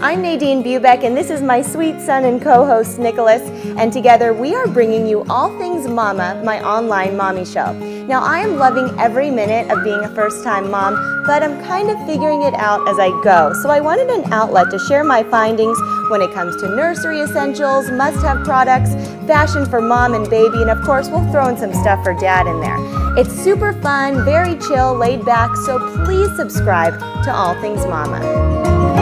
I'm Nadine Bubeck, and this is my sweet son and co host Nicholas. And together we are bringing you All Things Mama, my online mommy show. Now, I am loving every minute of being a first time mom, but I'm kind of figuring it out as I go. So I wanted an outlet to share my findings when it comes to nursery essentials, must have products, fashion for mom and baby, and of course, we'll throw in some stuff for dad in there. It's super fun, very chill, laid back, so please subscribe to All Things Mama.